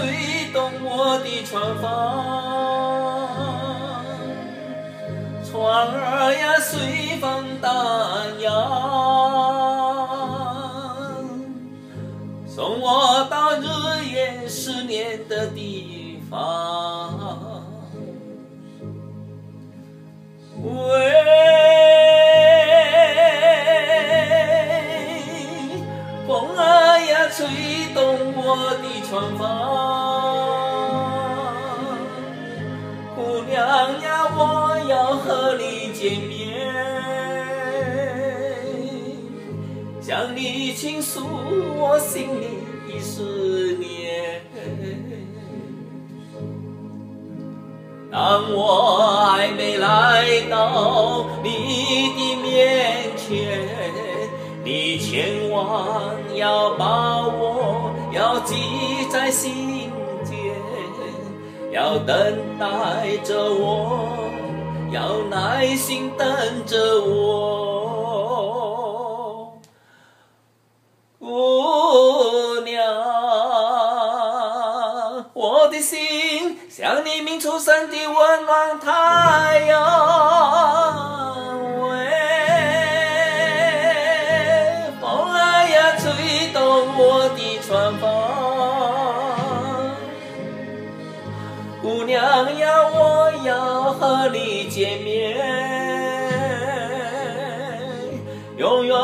吹动我的船帆，船儿呀，随风荡漾，送我到日夜思念的地方。吹动我的船帆，姑娘呀，我要和你见面，向你倾诉我心里的思念。当我还没来到你的面前，你千万要把我要记在心间，要等待着我，要耐心等着我，姑娘。我的心像你明出生的温暖太阳，我的船帆，姑娘呀，我要和你见面，永远。